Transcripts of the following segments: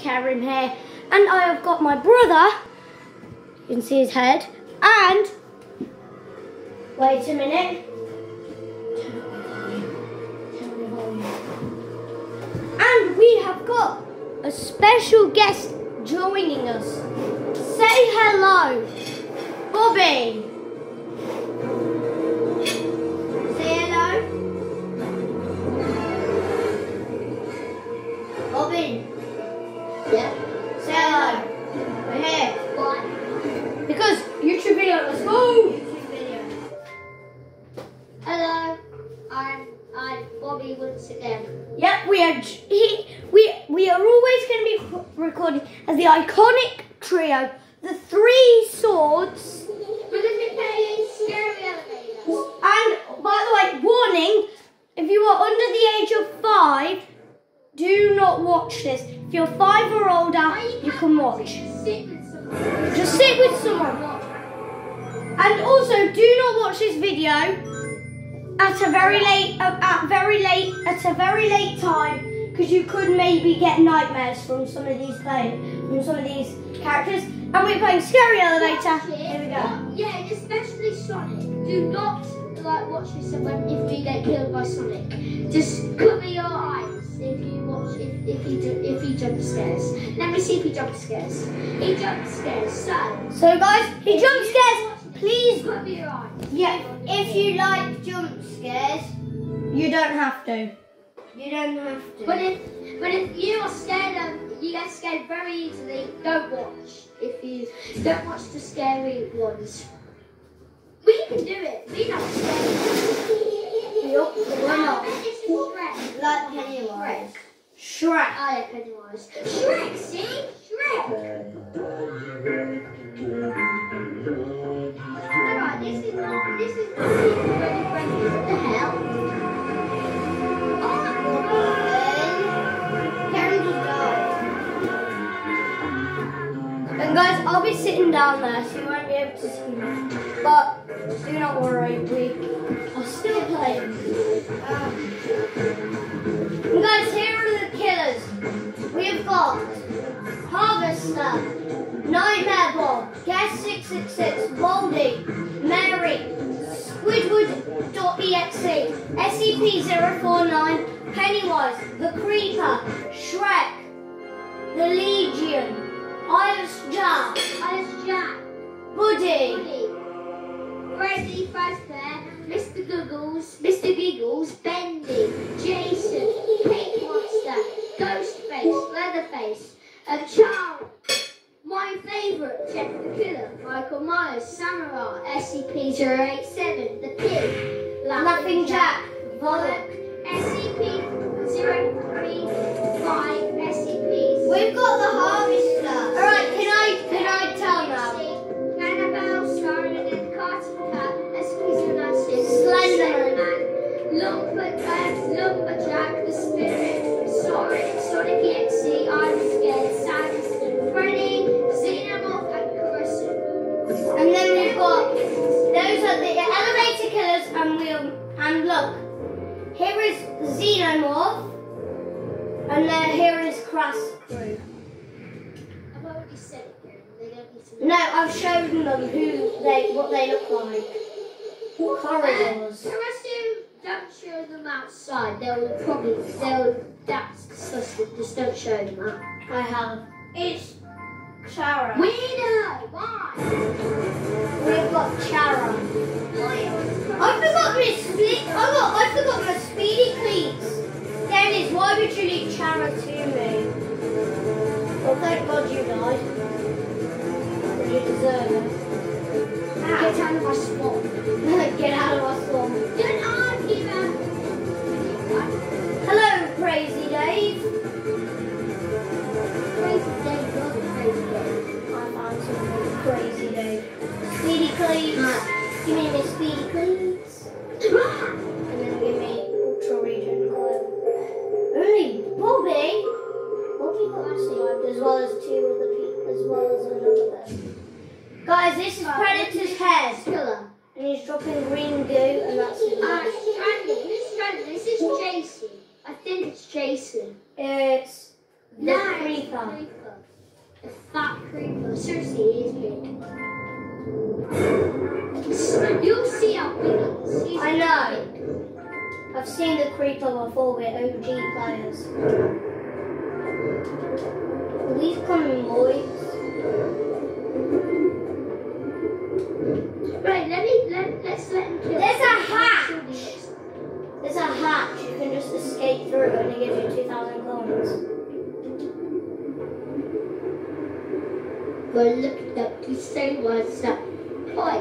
Karen here. And I have got my brother. You can see his head. And wait a minute. And we have got a special guest joining us. Say hello, Bobby. Are he, we we are always going to be recording as the iconic trio, the three swords. We're going to be playing Scary Elevators. And by the way, warning: if you are under the age of five, do not watch this. If you're five or older, you can watch. Sit with someone. Just sit with someone. And also, do not watch this video at a very late, at very late, at a very late time, because you could maybe get nightmares from some of these players, from some of these characters. And we're playing Scary Elevator. Here we go. Yeah, especially Sonic. Do not like watch this when if you get killed by Sonic. Just cover your eyes if you watch if, if he do, if he jump scares. Let me see if he jump scares. He jump scares. So So guys, he jump scares. Please, cover your eyes. yeah. If you like jump scares, you don't have to. You don't have to. But if but if you are scared of you get scared very easily, don't watch. If you don't watch the scary ones. We can do it. We know scary. Yup, why not? This is Shrek. Like Shrek. Pennywise. Shrek. I like Pennywise. Shrek, see? Shrek. Alright, this is not, this is not guys, I'll be sitting down there, so you won't be able to see me. But do not worry, we are still playing. Um, guys, here are the killers. We have got Harvester, 我们 outside. They'll probably, they'll, that's disgusting. Just don't show them out. I have. It's Chara. We know! Why? We've got Chara. I forgot my speed. I got. I forgot my speedy cleats. Dennis, why would you leave Chara to me? Well, thank God you died. You deserve it. Ah. Get out of my swamp. Get out of my swamp. Crazy Dave. Speedy cleats. Give me my speedy cleats. And then give me ultra regen coil. Only Bobby. Bobby got survived as well as two other people, as well as another person. Guys, this is Predator's head. Killer. And he's dropping green goo, and that's his Uh. Stranded. Who's Stranded? This is Jason. I think it's Jason. It's the No. creeper. creeper. Fat creeper. Seriously, he is big. You'll see how big. He's I know. I've seen the creeper before with OG players. Are these coming boys? Right, let me let let's let him kill. There's a hatch. Until the next- There's a hatch. You can just escape through it and it gives you 2,000 coins. Well, look up to say what's up. Boy.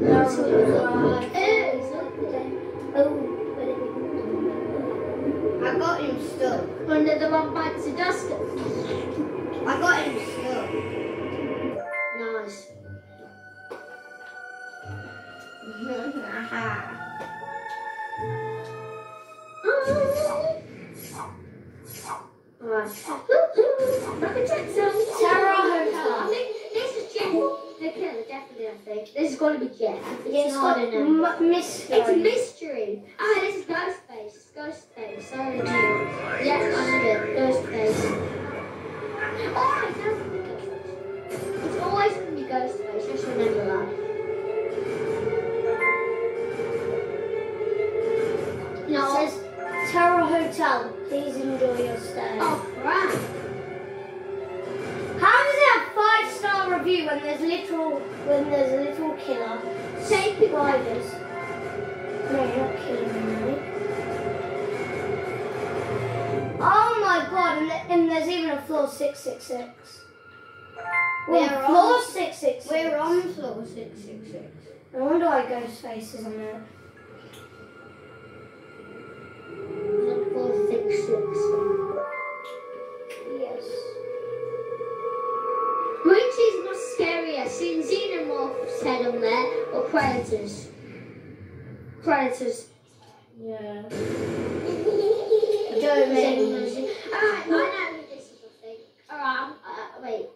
No, So, right. it's up there. Oh, I got him stuck. Under the one bites the dust. I got him think. This is going to be Jeff. It's Yes, not, got m- mystery. It's a mystery. Ah, this is Ghostface. It's Ghostface. I already knew. Yeah, I knew it. Ghostface. Oh, it does. It's always going to be Ghostface. Just remember that. It No. says Terra Hotel. Please enjoy your stay. Oh, crap. Review when there's literal when there's a literal killer? It Riders. No, you're not killing me. Oh my god, and, and there's even a floor 666. We're floor on- 666. We're on floor 666. No wonder why Ghostface is on there. One, four, six, six. Yes. Scarier, seeing xenomorphs head on there or predators? Predators. Yeah. Alright, I know who this is, I think. Alright, uh, wait.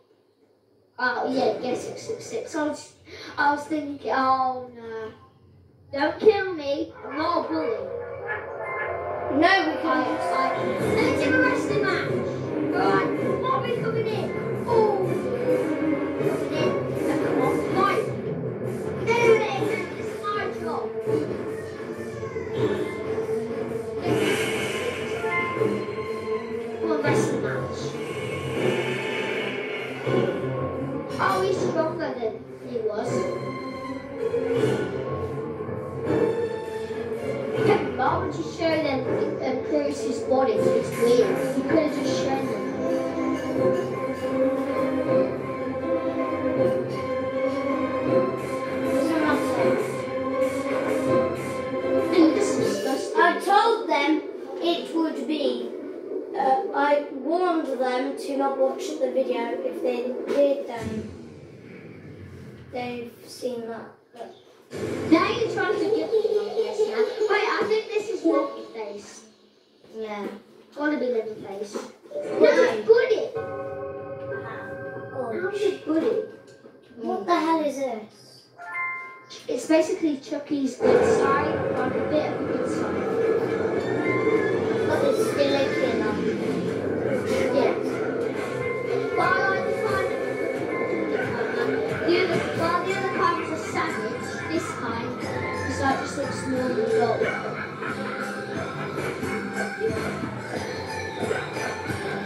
Oh, yeah, yeah, 666. I was, I was thinking, oh no. Don't kill me. I'm not a bully. No, we I, can just. I, let's do the rest of the match. Alright, Bobby coming in.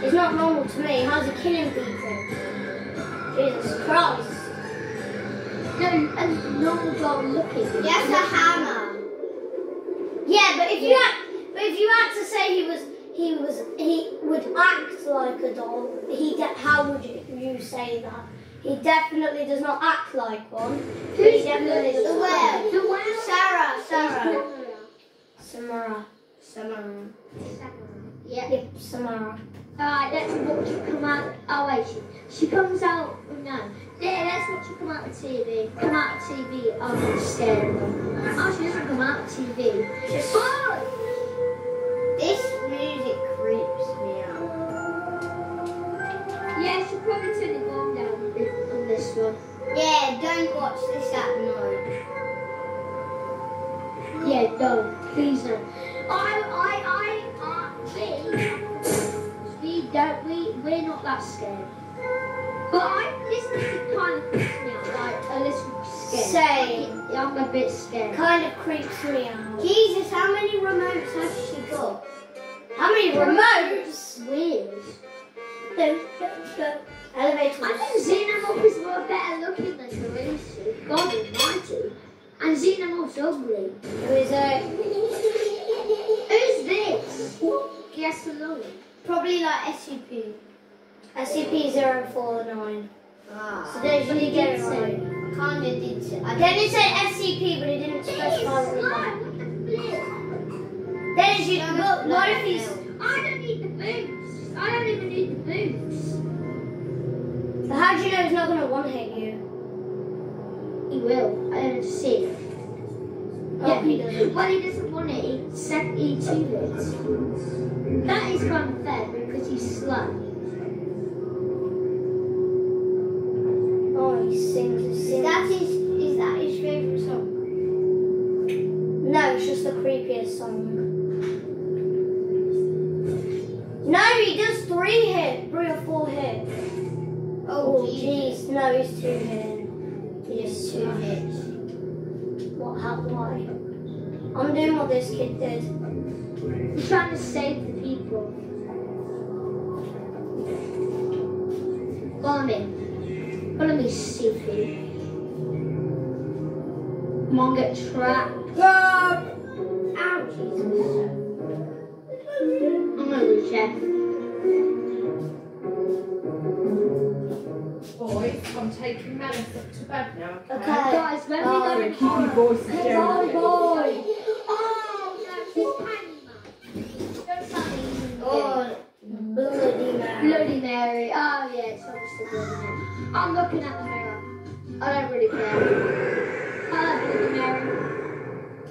It's not normal to me. How's he killing people? Jesus Christ. No, and normal dog looking. Yes, a hammer. Yeah, but if you Yeah. had, but if you had to say he was, he was, he would act like a dog. He, de- how would you, you say that? He definitely does not act like one. But he Who's definitely the does whale? The whale. Sarah, Sarah. Samara. Samara. Yeah. Yep, Samara. Alright, let's watch her come out. Oh wait, she, she comes out. No. Yeah, let's watch her come out of TV. Come out of TV. Oh, I'm scared. Oh, she doesn't come out of TV. Just- Oh! This music creeps me out. Yeah, she'll probably turn the volume down on this one. Yeah, don't watch this at night. Yeah, don't. Don't. I, I, I, we, we don't, we, we're not that scared. But I, this music kind of freaks me out, like a little scared. Same. Like, I'm a bit scared. Kind of creeps me out. Jesus, how many remotes has she got? How many remotes? Weird. Dun, dun, dun. Elevators. I think Xenomorphs were better looking than Caruso. God almighty. And Xenomorph's ugly. Who is it? Who's this? Guess alone. Probably like SCP. SCP-049. Ah. So you did get it right. Kinda did. say- I Dennis said SCP, but he didn't specify what he meant. Dennis, you, look, what if he's... I don't need the boots. I don't even need the boots. How do you know he's not going to one-hit you? He will. I don't see. Oh, he doesn't. Well, he doesn't want it. He set he two bits. That is kind of fair because he's slow. Oh, he sings, he Is sings. that his? Is that his favorite song? No, it's just the creepiest song. No, he does three hit, three or four hits. Oh, Oh, jeez. jeez, no, he's two Just two hits. What, how, why? I'm doing what this kid did. He's trying to save the people. Follow me. Follow me, Sophie. Come on, get trapped. Ow, Jesus. I'm gonna lose I'm taking Melis up to bed now, okay? Okay. Guys, when Oh, we So go keep your voices down. boy. Oh, no, she's tiny, man. Don't tell me. Oh, Bloody man. Bloody Mary. Oh, yeah, it's obviously Bloody Mary. I'm looking at the mirror. I don't really care. I like Bloody Mary.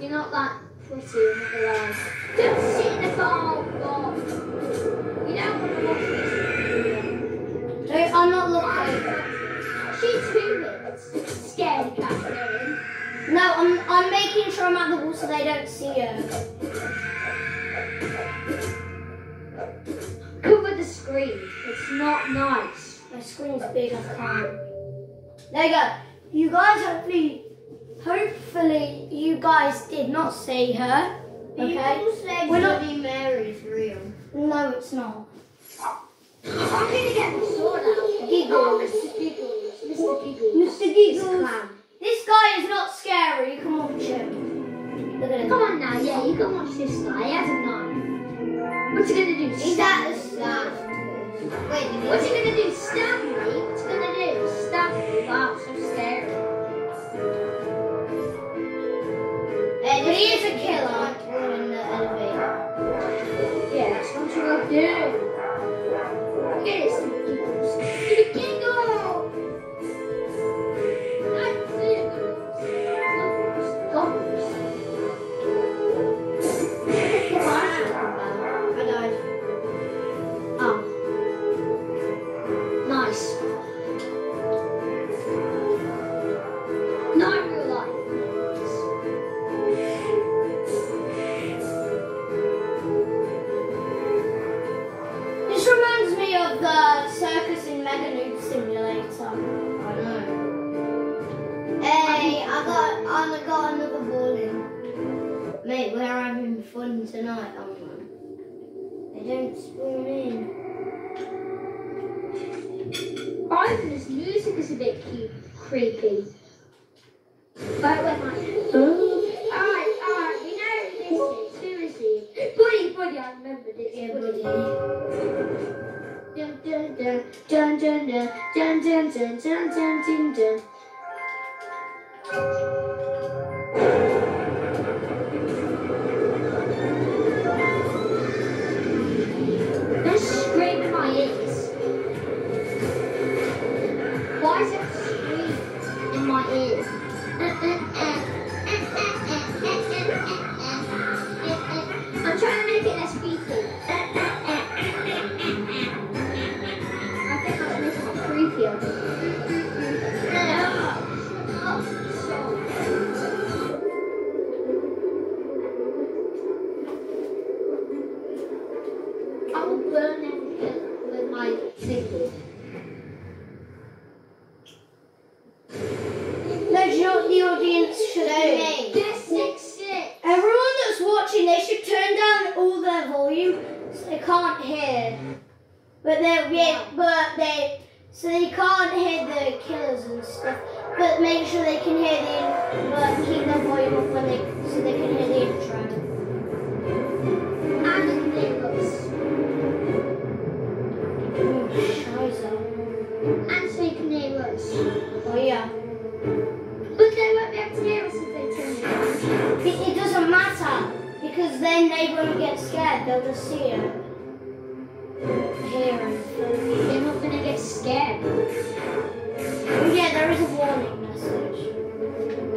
You're not that pretty, I'm not gonna lie. Don't sit in the car, God. She's minutes. Scared cat going. No, I'm, I'm making sure I'm at the wall so they don't see her. Cover the screen. It's not nice. My screen's big, I can't. There you go. You guys hopefully, hopefully you guys did not see her. Okay? We're not- Mary's real. No, it's not. I'm gonna get the sword out. Giggles. Mr. Giggles. Mr. He's a Giggles. clown. This guy is not scary. You can watch him. Look at him. Come on now, yeah, you can watch this guy. He has a knife. What's he gonna do? Is Stab that a staff? Wait, What's he? gonna do? Stab me? What's he gonna do? Stab me? Wow, so scary. Hey, But he is a killer. We're in the elevator. Yeah, that's what you gonna do. Can't hear. Mm-hmm. But they'll Yeah. but they, so they can't hear the killers and stuff. But make sure they can hear the, but keep their volume up when they, so they can hear the intro. And the neighbours. Oh, Scheiße. And so you can hear us. Oh yeah. But they won't be able to hear us if they turn it on. It, it doesn't matter because then they won't get scared. They'll just see it. They're not gonna get scared. Oh, yeah, there is a warning message.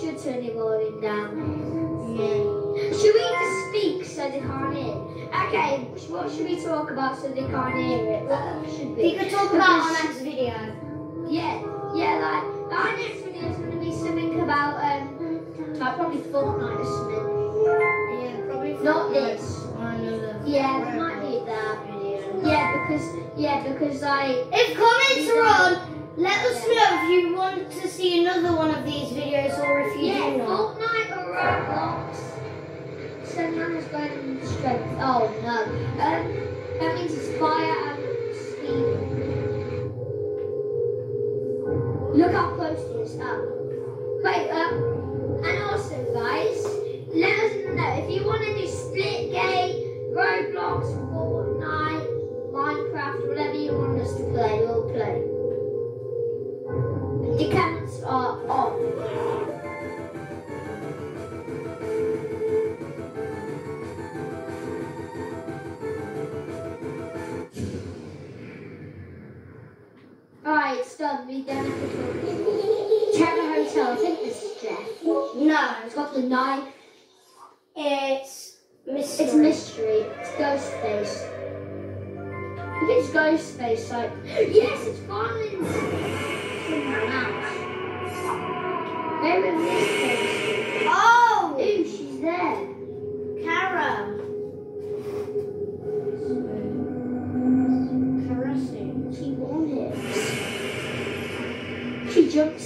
Should turn your volume down. Yeah. Should we just speak so they can't hear? Okay, what should we talk about so they can't hear it? What should We we? could talk about our next video. Yeah, yeah, like our next video is gonna be something about um, like probably Fortnite or something. Yeah, probably Not this. Yeah, we might need that. Yeah, because yeah, because I If comments are on, let us know if you want to see another one of these videos or if you yeah do not. Fortnite or Roblox. Someone is going straight. Oh no, um, that means it's fire and speed. Look how close it is. Oh. Wait, um, and also, guys, let us know if you want to do Splitgate,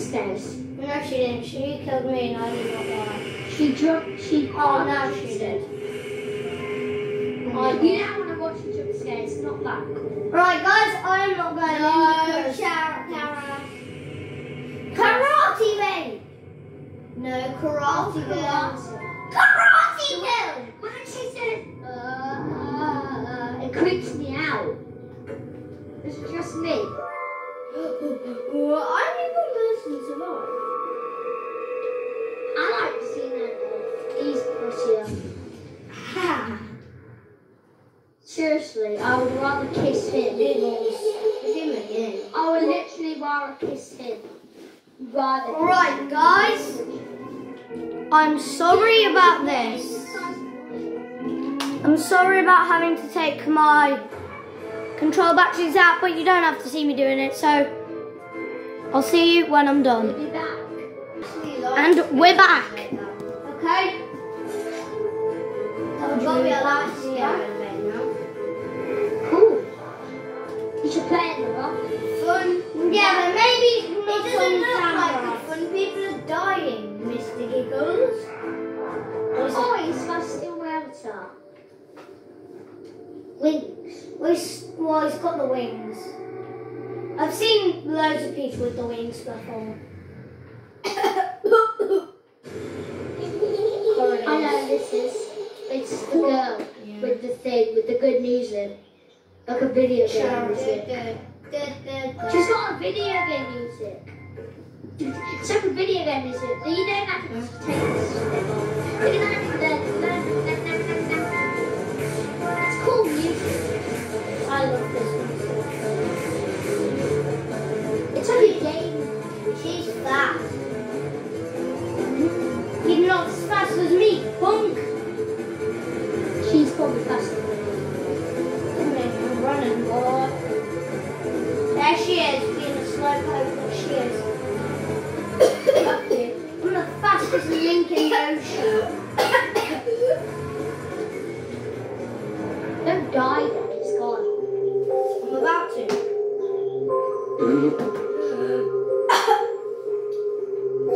Stairs. No, she didn't. She killed me and I did not know die. She jumped. She. Oh, no, she did. Oh, you now want to watch the jump scares? It's not that cool. Right, guys, I'm not going No, because Kara. Kara. Karate Man! No, karate girl. Karate Man! When she said, uh, it creeps me out. It's just me. Well, I think one person survived. I like Xena. He's prettier. Ha! Seriously, I would rather kiss him. Him again. I would literally rather kiss him. Rather. Right, guys. I'm sorry about this. I'm sorry about having to take my control batteries out, but you don't have to see me doing it, so I'll see you when I'm We'll done. be back. And we're back. Okay? But we are allowed to see Iron Cool. You should play it, Noah. Fun. Yeah, but maybe It not doesn't look camera. like fun. People are dying, Mr. Giggles. Oh, he's got still outer. Wings. Well, he's, well, he's got the wings. I've seen loads of people with the wings before. I know this is. It's the girl with the thing, with the good music. Like a video game music. She's got a video game music. It's like a video game music. You don't have to take this. Look at Don't die it's gone. I'm about to.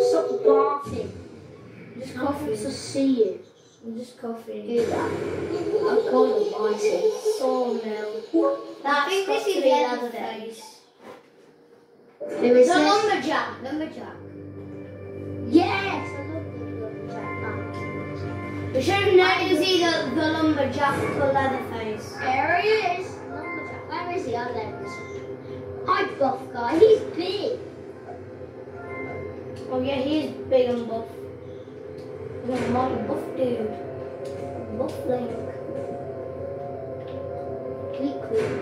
Stop. Just coughing. to see you. I'm just coughing. Do that. Oh God almighty. Sawmill. That's think got this is. Who is The this? lumberjack. Lumberjack. Yes, We should have known it was either the lumberjack or Leatherface. There he is. Lumberjack. Where is he? Oh, there he is. Hi, buff guy. He's big. Oh yeah, he's big and buff. He's a mighty buff dude. Buff link. Weak, weak.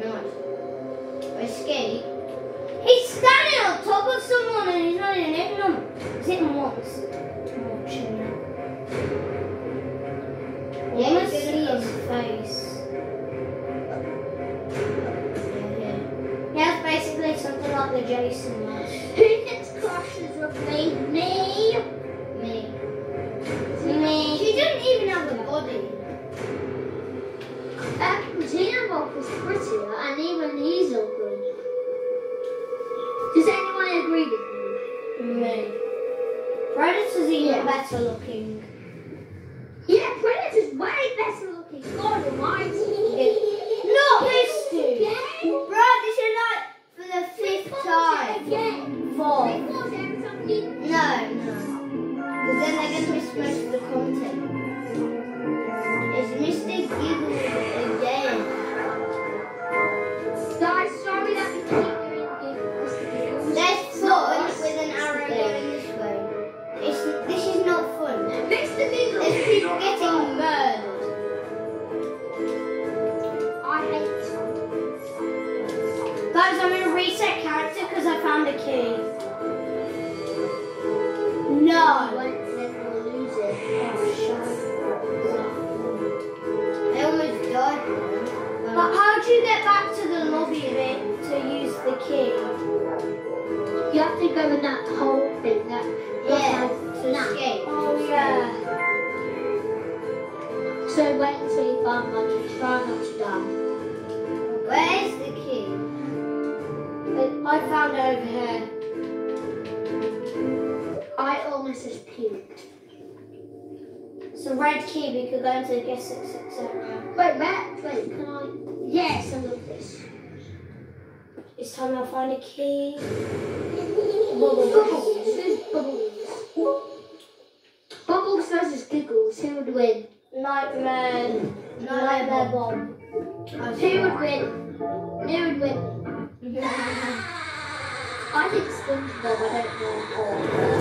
Nice. Escape. He's standing on top of someone and he's not even hitting them. He's hit him once. Like get back to the lobby bit to use the key? You have to go in that whole thing. That Yeah, to nah. escape. Oh yeah. So wait until you find one and try not to die. Where's the key? I found it over here. I almost just puked. It's a red key. We could go into the guest six six area. Wait, wait, wait, can I? Yes, I love this. It's time I find a key. Bubbles. Bubbles? Bubbles versus Giggles. Who would win? Nightmare. Nightmare Bob. Who would win? Who would win? I think SpongeBob. I don't know.